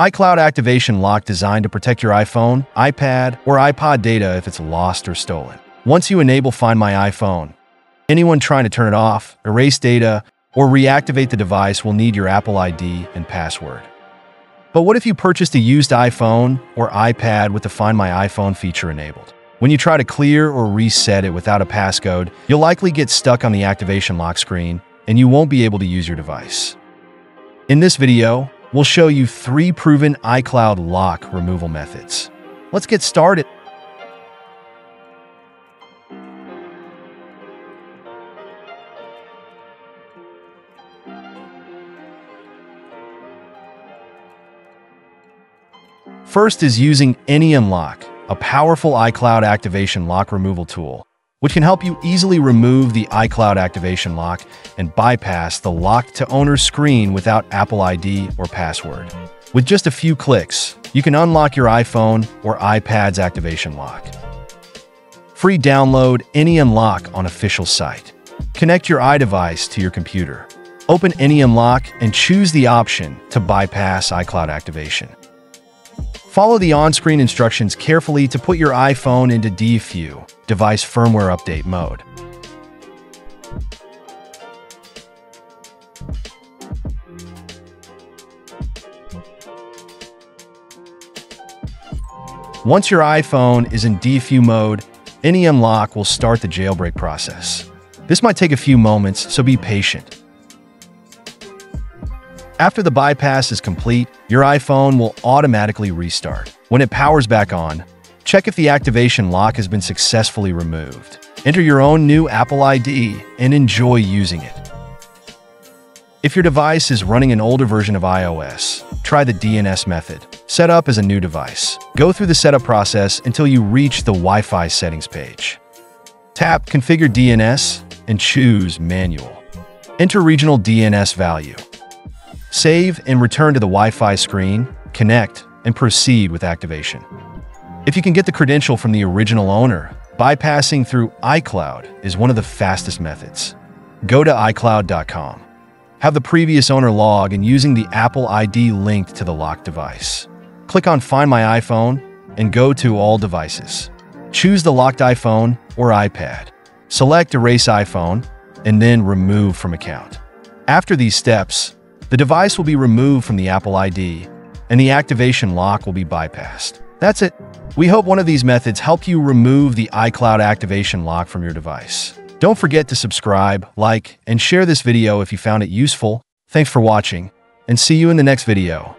iCloud Activation Lock designed to protect your iPhone, iPad, or iPod data if it's lost or stolen. Once you enable Find My iPhone, anyone trying to turn it off, erase data, or reactivate the device will need your Apple ID and password. But what if you purchased a used iPhone or iPad with the Find My iPhone feature enabled? When you try to clear or reset it without a passcode, you'll likely get stuck on the activation lock screen and you won't be able to use your device. In this video, we'll show you three proven iCloud lock removal methods. Let's get started. First is using AnyUnlock, a powerful iCloud activation lock removal tool, which can help you easily remove the iCloud activation lock and bypass the lock to owner screen without Apple ID or password. With just a few clicks, you can unlock your iPhone or iPad's activation lock. Free download AnyUnlock on official site. Connect your iDevice to your computer. Open AnyUnlock and choose the option to bypass iCloud activation. Follow the on-screen instructions carefully to put your iPhone into DFU, device firmware update mode. Once your iPhone is in DFU mode, any unlock will start the jailbreak process. This might take a few moments, so be patient. After the bypass is complete, your iPhone will automatically restart. When it powers back on, check if the activation lock has been successfully removed. Enter your own new Apple ID and enjoy using it. If your device is running an older version of iOS, try the DNS method. Set up as a new device. Go through the setup process until you reach the Wi-Fi settings page. Tap Configure DNS and choose Manual. Enter regional DNS value. Save and return to the Wi-Fi screen, connect, and proceed with activation. If you can get the credential from the original owner, bypassing through iCloud is one of the fastest methods. Go to iCloud.com. Have the previous owner log and using the Apple ID linked to the locked device. Click on Find My iPhone and go to All Devices. Choose the locked iPhone or iPad. Select Erase iPhone and then Remove from account. After these steps, the device will be removed from the Apple ID, and the activation lock will be bypassed. That's it. We hope one of these methods helped you remove the iCloud activation lock from your device. Don't forget to subscribe, like, and share this video if you found it useful. Thanks for watching, and see you in the next video.